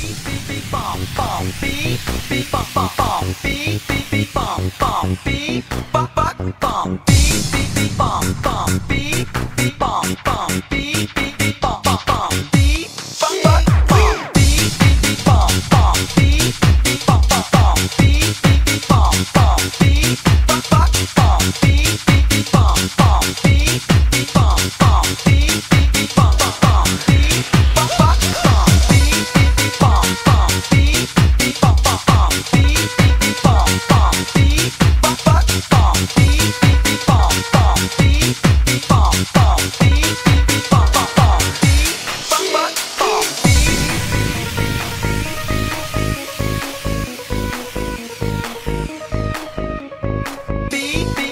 Beep, beep, beep, beep. beep, beep.